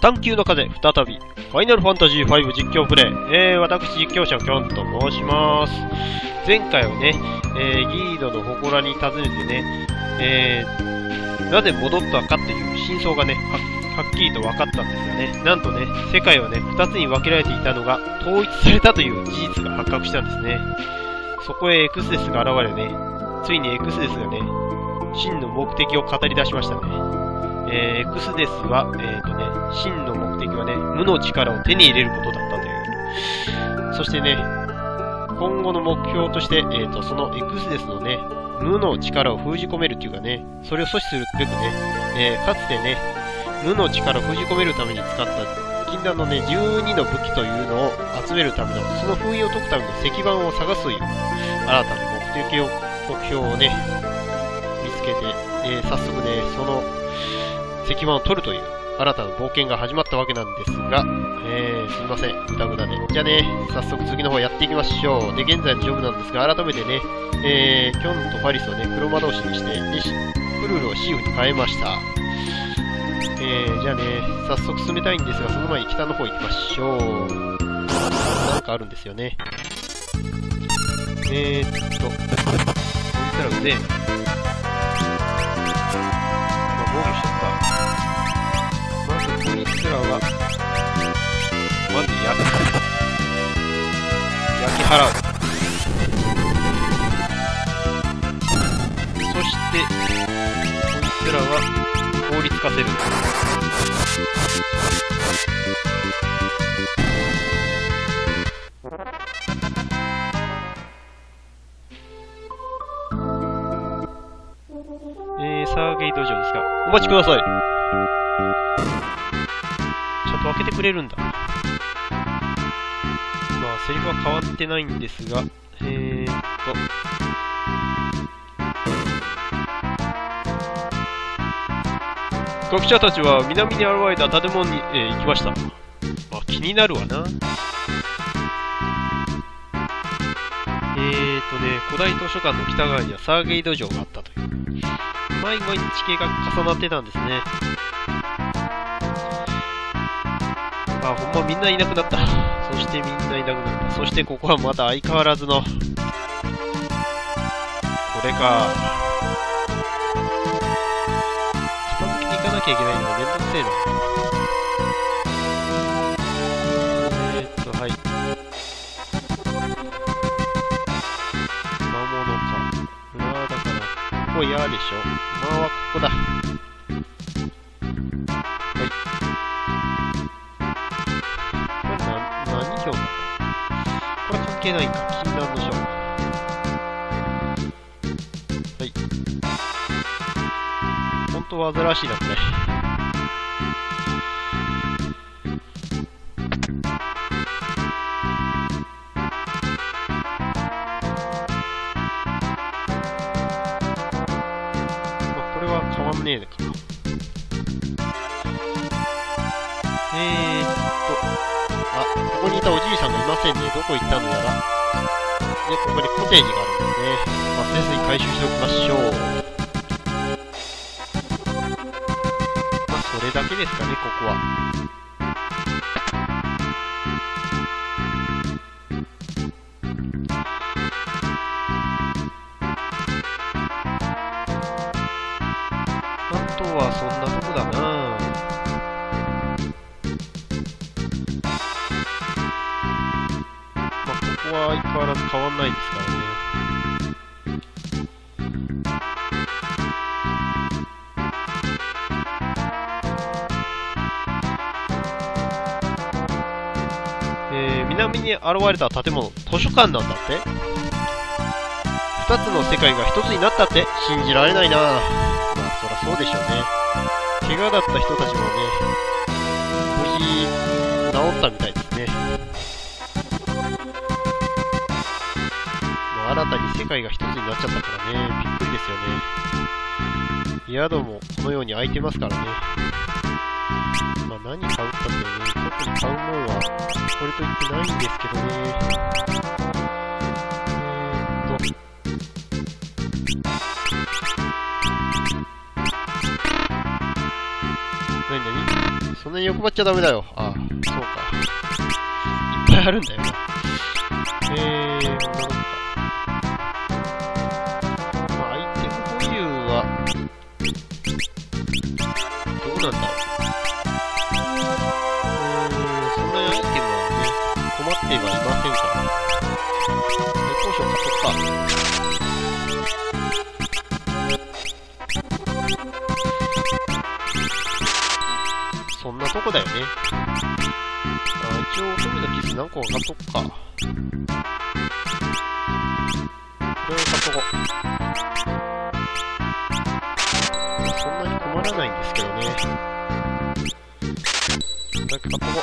探求の風、再び、ファイナルファンタジー5実況プレイ。えー、私実況者、キョンと申します。前回はね、えー、ギードの祠に訪ねてね、えー、なぜ戻ったかっていう真相がね、ははっきりと分かったんですがね、なんとね、世界はね、二つに分けられていたのが、統一されたという事実が発覚したんですね。そこへエクスデスが現れね、ついにエクスデスがね、真の目的を語り出しましたね。えー、エクスデスは、えーとね、真の目的はね、無の力を手に入れることだったという。そしてね、今後の目標として、えーと、そのエクスデスのね、無の力を封じ込めるっていうかね、それを阻止するべくね、えー、かつてね、無の力を封じ込めるために使った禁断のね、12の武器というのを集めるための、その封印を解くための石板を探すという、新たな目的を、目標をね、見つけて、えー、早速ね、その石板を取るという新たな冒険が始まったわけなんですが、えー、すいません、ぐだぐだで。じゃあね、早速次の方やっていきましょう。で、現在のジョブなんですが、改めてね、えー、キョンとファリスをね、黒魔導士にして、で、プルールをシーフに変えました。えー、じゃあね、早速進めたいんですが、その前に北の方行きましょう。なんかあるんですよね。えーっと、こいつら腕、ま焼く。焼き払う。そして、こいつらは、凍りつかせる。えー、サーゲイ道場ですが、お待ちください。ちゃんと開けてくれるんだ。セリフは変わってないんですが、えーっと、学者たちは南に現れた建物に、えー行きました。まあ、気になるわな。えーとね、古代図書館の北側にはサーゲイド城があったという。前々に地形が重なってたんですね。あ、ほんまみんないなくなった。そしてみんないなくなった。そしてここはまた相変わらずの、これか。片付けに行かなきゃいけないのがめんどくせえな。えーっと、はい。魔物か。うわだから、ここ嫌でしょ。まあはここだ。関係ないんか。禁断の書。はい。本当は煩わしいな、これ。まあ、これは変わんねえか。いたおじいさんがいませんね。どこ行ったのやら。で、ここにコテージがあるんですね。忘れずに回収しておきましょう。まあ、それだけですかね、ここは。南に現れた建物、図書館なんだって？二つの世界が一つになったって？信じられないなまあ、そらそうでしょうね。怪我だった人たちもね、無事治ったみたいですね。もう新たに世界が一つになっちゃったからね、びっくりですよね。宿もこのように空いてますからね。まあ何買うったってね、買うもんはこれと言ってないんですけどね。えーっと、なになにそんなに欲張っちゃダメだよ。ああ、そうか。いっぱいあるんだよな。そんなとこだよね。あ一応、富の傷何個か買っとくか。これを買っとこう。そんなに困らないんですけどね。これだけ買っとこう。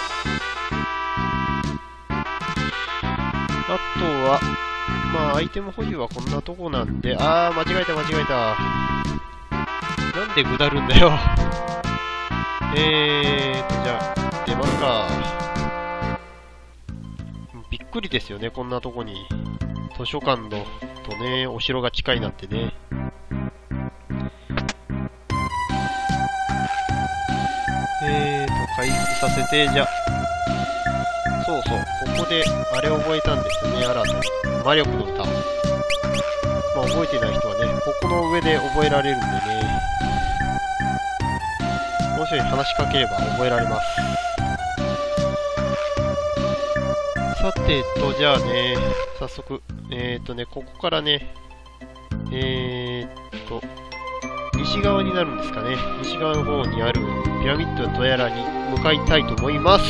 あとは、まあ、アイテム保有はこんなとこなんで、あー、間違えた間違えた。なんでぐだるんだよ。えーと、じゃあ、出ますか。びっくりですよね、こんなとこに。図書館のとね、お城が近いなんてね。えーと、回復させて、じゃあ、そうそう、ここで、あれを覚えたんですよね、新たに。魔力の歌。まあ、覚えてない人はね、ここの上で覚えられるんでね。もうちょい話しかければ覚えられます。さてと、じゃあね、早速、えーとね、ここからね、えーと、西側になるんですかね。西側の方にあるピラミッドのとやらに向かいたいと思います。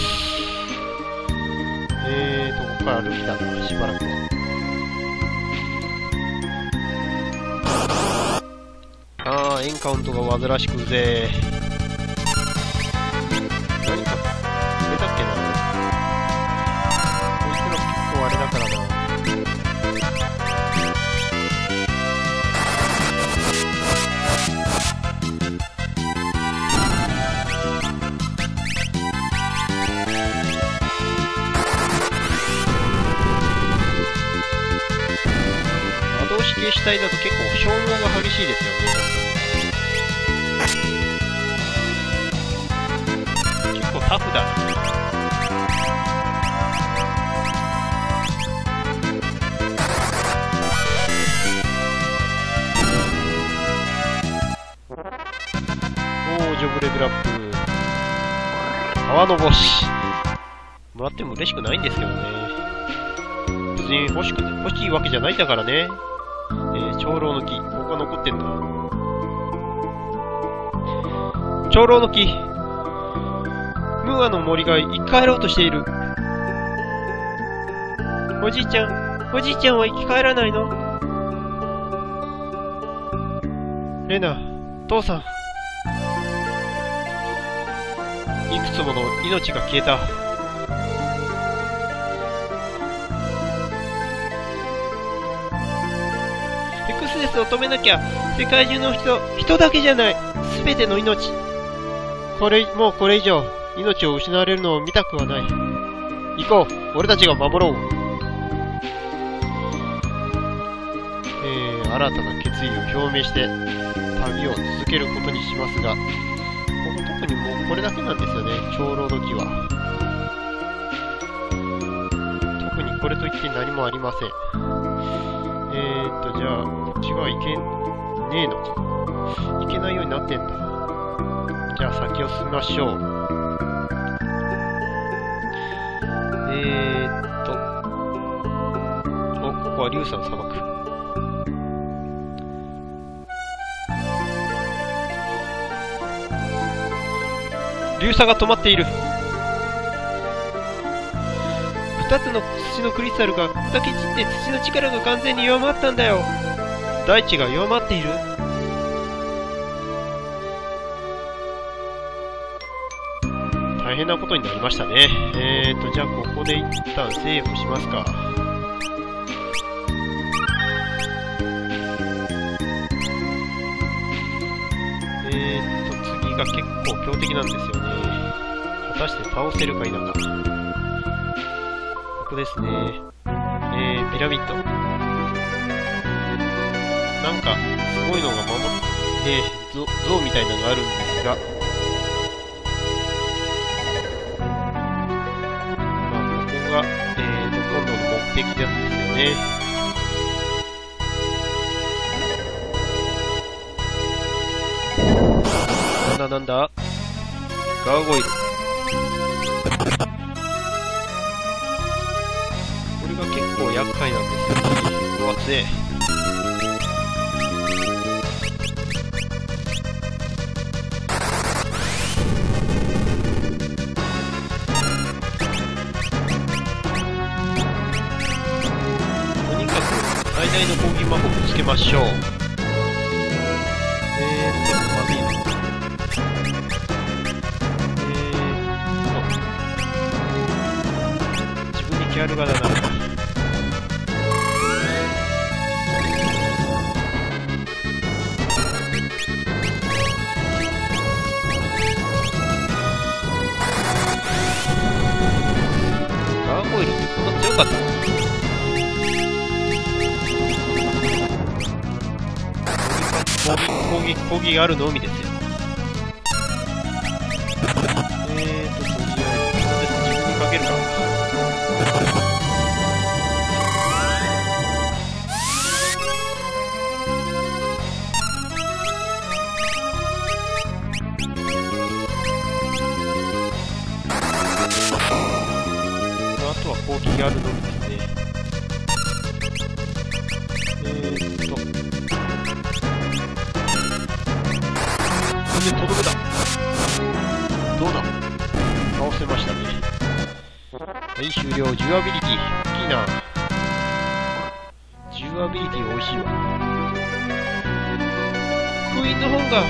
えーと、ここから歩きだな、しばらくは。あー、エンカウントが煩わしくうぜー。体だと結構消耗が激しいですよね、結構タフだな。おー、ジョブレベルアップ。川の星。もらっても嬉しくないんですけどね。別に欲しく、欲しいわけじゃないんだからね。えー、長老の木。ここが残ってんだ。長老の木。ムーアの森が生き返ろうとしている。おじいちゃん、おじいちゃんは生き返らないのレナ、父さん。いくつもの命が消えた。を止めなきゃ、世界中の人、人だけじゃない、すべての命。これ、もうこれ以上、命を失われるのを見たくはない。行こう、俺たちが守ろう。えー、新たな決意を表明して、旅を続けることにしますが、ここ特にもうこれだけなんですよね、長老の木は。特にこれといって何もありません。えっと、じゃあ、こっちはいけねえのか。いけないようになってんだ。じゃあ先を進みましょう。えーっと、お、ここはリュウサの砂漠。流砂が止まっている。二つの土のクリスタルが砕け散って土の力が完全に弱まったんだよ。大地が弱まっている？大変なことになりましたね。えーと、じゃあここで一旦セーブしますか。えーと、次が結構強敵なんですよね。果たして倒せるか否か。ですね。えー、ピラミッド。なんか、すごいのが守ってゾ、像みたいなのがあるんですが、まあ、ここが、えーと、ん度の目的なんですよね。なんだなんだ？ガーゴイル。構厄介なんですよね。分厚い。最大の攻撃魔法をつけましょう。えー自分にキャルガだな。攻撃、があるのみですよ。えーと、とりあえず、自分にかけるか。あとは攻撃があるのみで。とどめだ。どうだ？倒せましたね。はい終了。ジュアビリティ大きいな。ジュアビリティ美味しいわ。封印の本が。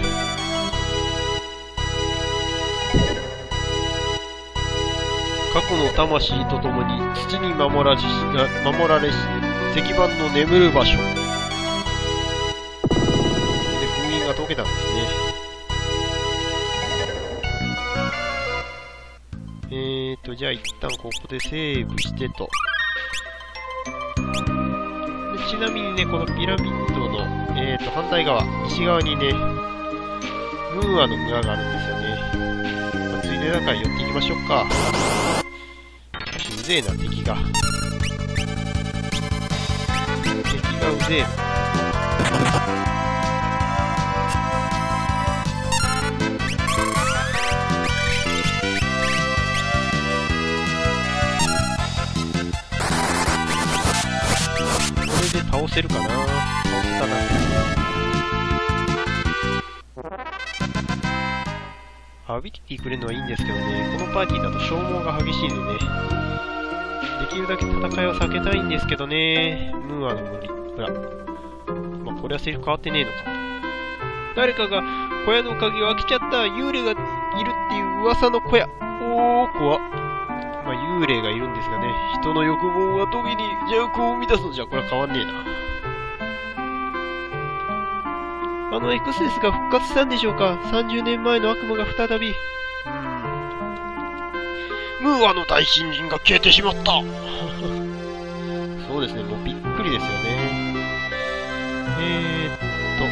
過去の魂とともに土に守らし守られし石板の眠る場所。で封印が解けたんですね。と、じゃあ一旦ここでセーブしてと。でちなみにね、このピラミッドの、えーと、反対側、西側にね、ムーアの村があるんですよね。まあ、ついでだから寄っていきましょうか。うぜえな、敵が。敵がうぜえな。倒せるかな倒せたな。アビリティくれるのはいいんですけどね、このパーティーだと消耗が激しいんで、できるだけ戦いを避けたいんですけどね、ムーアの森、ほら。まあ、これはセリフ変わってねえのか。誰かが小屋の鍵を開けちゃった幽霊がいるっていう噂の小屋。おー、怖っ。まあ、幽霊がいるんですがね、人の欲望は時に邪悪を生み出すのじゃ、これは変わんねえな。あのエクセスが復活したんでしょうか ?30 年前の悪夢が再び。ムーアの大新人が消えてしまったそうですね、もうびっくりですよね。えー、っと、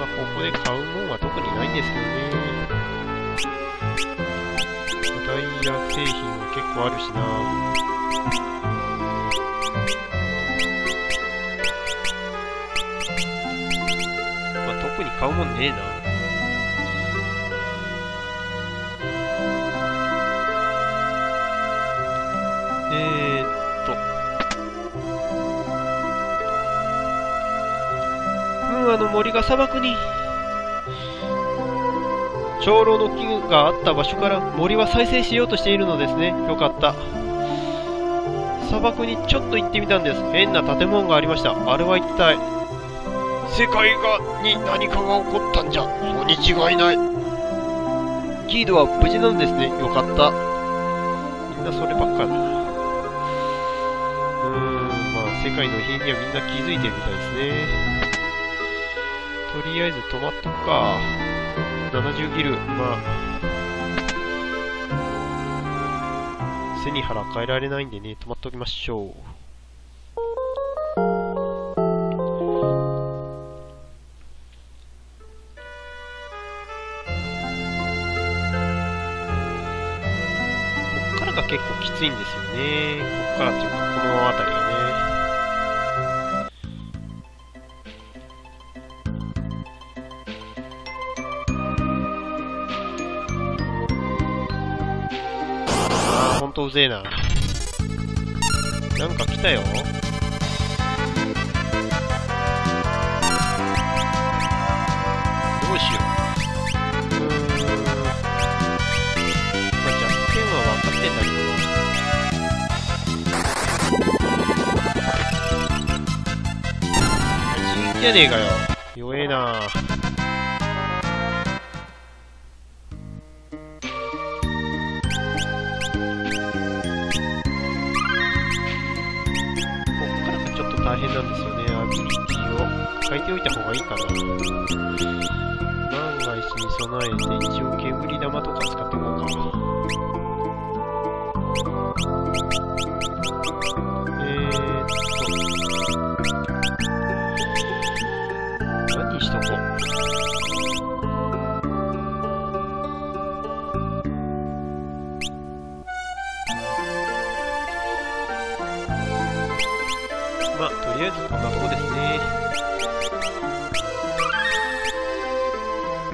まあ、ここで買うもんは特にないんですけどね。タイヤ製品は結構あるしな買うもんねえなえー、っとムーアの森が砂漠に長老の木があった場所から森は再生しようとしているのですね。よかった。砂漠にちょっと行ってみたんです。変な建物がありました。あれは一体、世界が、に何かが起こったんじゃ。そうに違いない。ギードは無事なんですね。よかった。みんなそればっかだな。うーん、まあ、世界の異変にはみんな気づいてるみたいですね。とりあえず止まっとくか。70ギル、まあ、背に腹変えられないんでね、止まっておきましょう。いんですよね。こっからっていうか、この辺りがね。あー、ほんとうぜえな。なんか来たよ。どうしよう。うーん。まあ、弱点は分かってんだけどやねえかよ。弱えな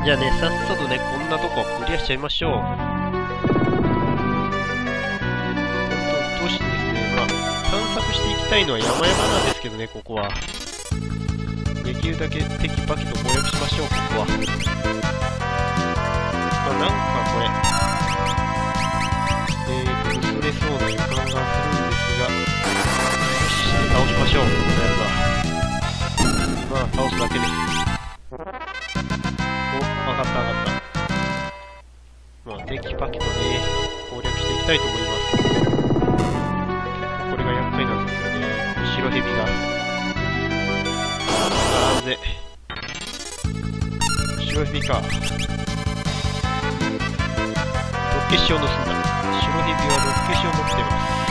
じゃあね、さっさとね、こんなとこクリアしちゃいましょう。ほんと、鬱陶しいですね。まあ、探索していきたいのは山々なんですけどね、ここは。できるだけテキパキと攻略しましょう、ここは。まあ、なんかこれ、えーと、盗めそうな予感がするんですが、よし、倒しましょう、このやつは。まあ、倒すだけです。お、上がった上がった。まあ、テキパキとね、攻略していきたいと思います。結構これが厄介なんですよね。白蛇が。なぜ。白蛇か。ロッケシを盗んだ。白蛇はロッケシを持ってます。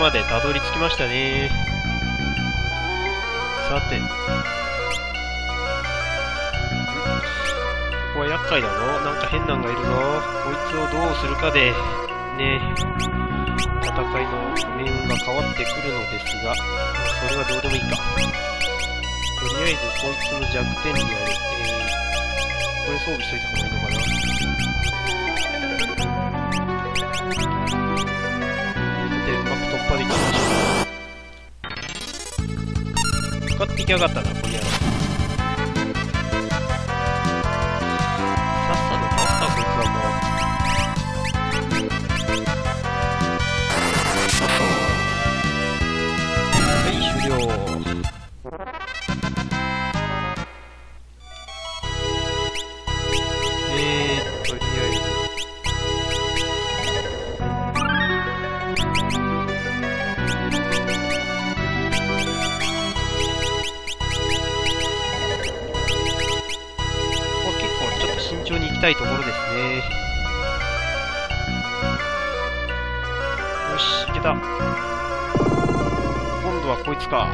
までたどり着きましたね。さて。ここは厄介だぞ。なんか変なんがいるぞ。こいつをどうするかで、ね、戦いの命運が変わってくるのですが、それはどうでもいいか。とりあえず、こいつの弱点にある、えー、これ装備しといた方がいいのかな。かかってきやがったな、これやろ。けた。今度はこいつか。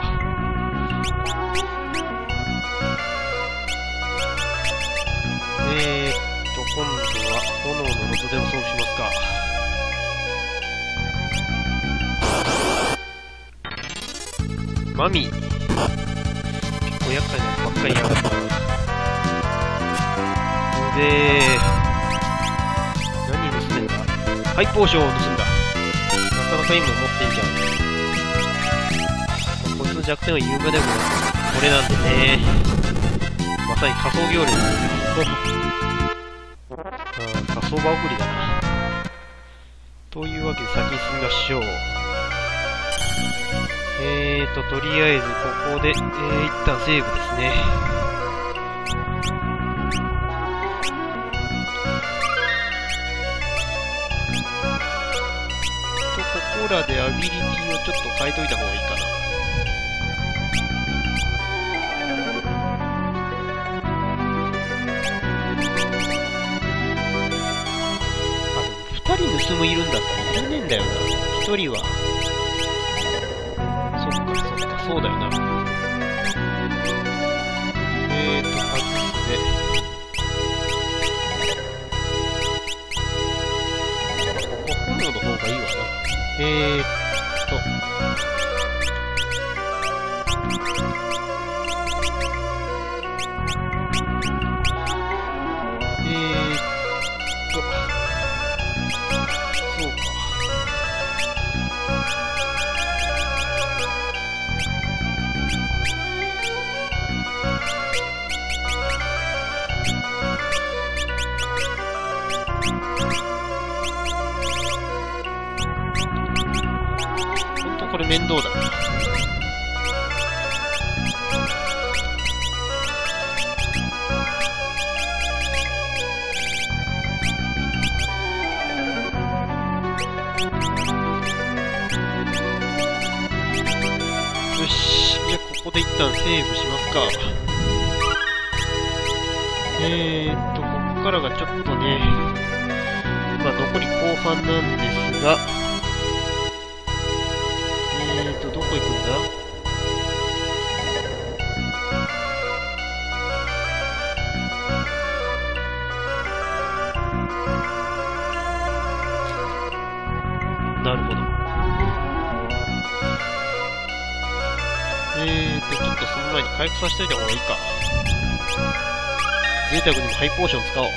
えーっと、今度は炎のロトでも装備しますか。マミー。結構厄介なやつばっかりやがった。で、何盗んでんだハイポーションを盗んだ。なかなかいいもの持ってんじゃん。こいつの弱点は有名でもこれなんでね。まさに仮想行列ですよ。あ あ、仮想場送りだな。というわけで先に進みましょう。えーと、とりあえずここで、えー、一旦セーブですね。こらでアビリティをちょっと変えといた方がいいかな。あ、でも二人盗むいるんだったらいらねえんだよな。一人は。そっかそっか、そうだよな。えーと、外すで。ここ炎の方がいいわな。えんとこれ面倒だ？よし。じゃあ、ここで一旦セーブしますか。えーっと、ここからがちょっとね、まあ、残り後半なんですが、回復させといた方がいいか。贅沢にもハイポーション使おう。ま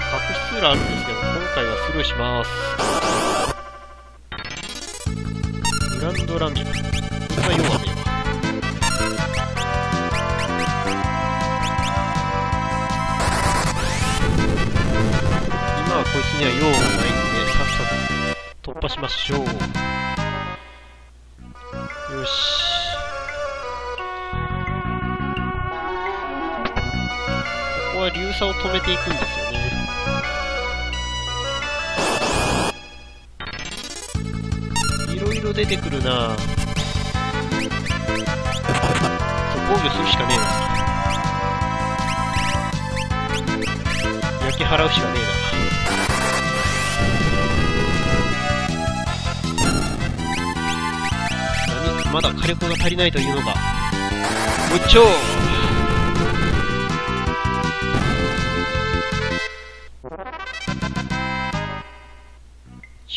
あ、隠しツールあるんですけど、今回はスルーします。グランドラミア。これは弱ね今はこいつには用がないんで、さっさと突破しましょう。こは流差を止めていくんですよね。いろいろ出てくるなそう、防御するしかねえな。焼き払うしかねえな。まだ火力が足りないというのか。むっ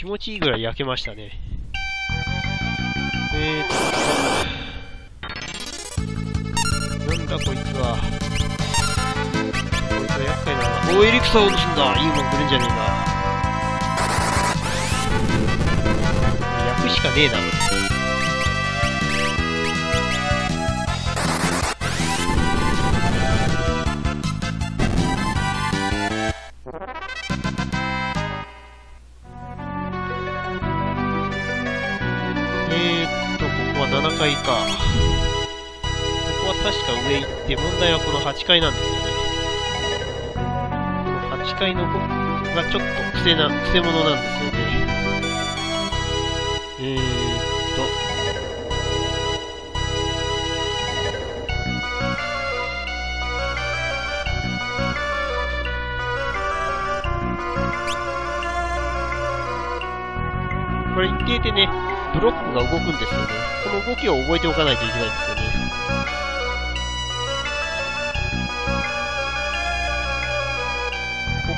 気持ちいいぐらい焼けましたね。えーっと、なんだこいつは。こいつは厄介だな。おエリクサを盗んだいいもん来るんじゃねえか。焼くしかねえな。は確か上行って、問題はこの8階なんですよね。この8階の5がちょっと癖な、癖者なんですよね。えーっと。これ一定でね、ブロックが動くんですよね。この動きを覚えておかないといけないんですよね。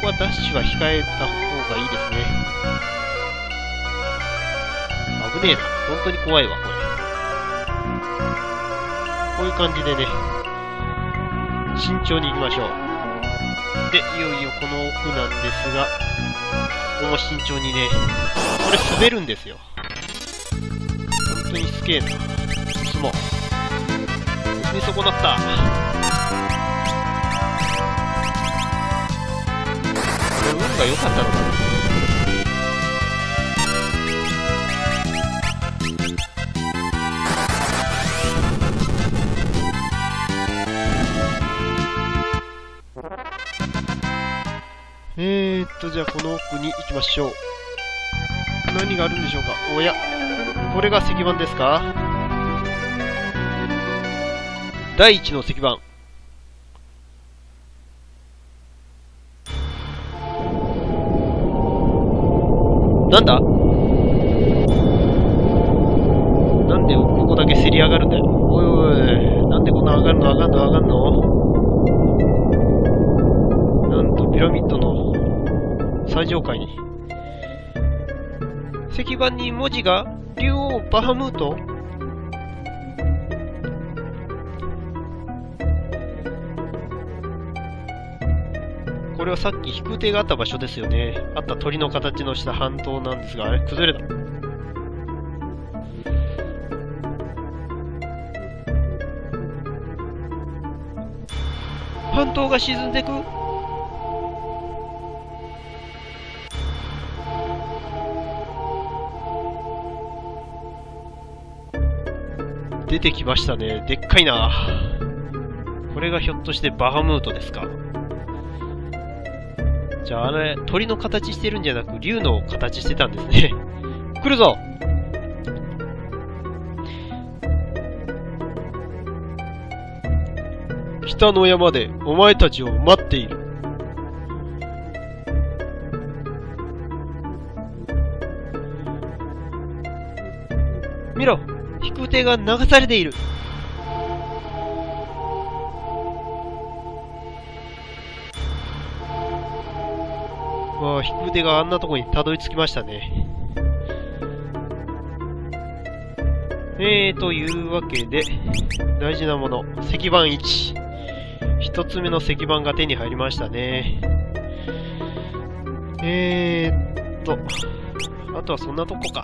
ここはダッシュは控えた方がいいですね。危ねえな。本当に怖いわ、これ。こういう感じでね、慎重に行きましょう。で、いよいよこの奥なんですが、ここも慎重にね、これ滑るんですよ。本当にすげえな。進もう。盗み損なった。運が良かったのかな。えーっと、じゃあこの奥に行きましょう。何があるんでしょうか？おや、これが石板ですか？第一の石板。なんだ？なんでここだけせり上がるんだよ。おいおい、なんでこんな上がるの？上がるの？上がるの？なんとピラミッドの最上階に。石板に文字が竜王バハムート？これはさっき飛空艇があった場所ですよね。あった鳥の形のした半島なんですが、あれ崩れた。半島が沈んでく？出てきましたね。でっかいな。これがひょっとしてバハムートですか？じゃああれ、鳥の形してるんじゃなく、竜の形してたんですね。来るぞ北の山でお前たちを待っている。見ろ飛空艇が流されているわあ、飛空艇があんなとこにたどり着きましたね。えー、というわけで、大事なもの、石板1。一つ目の石板が手に入りましたね。えーっと、あとはそんなとこか。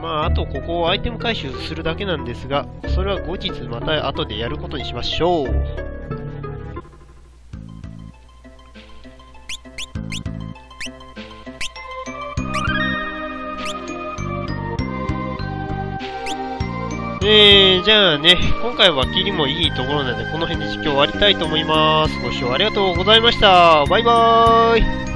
まあ、あとここをアイテム回収するだけなんですが、それは後日また後でやることにしましょう。じゃあね、今回は切りもいいところなので、この辺で実況終わりたいと思います。ご視聴ありがとうございました。バイバーイ。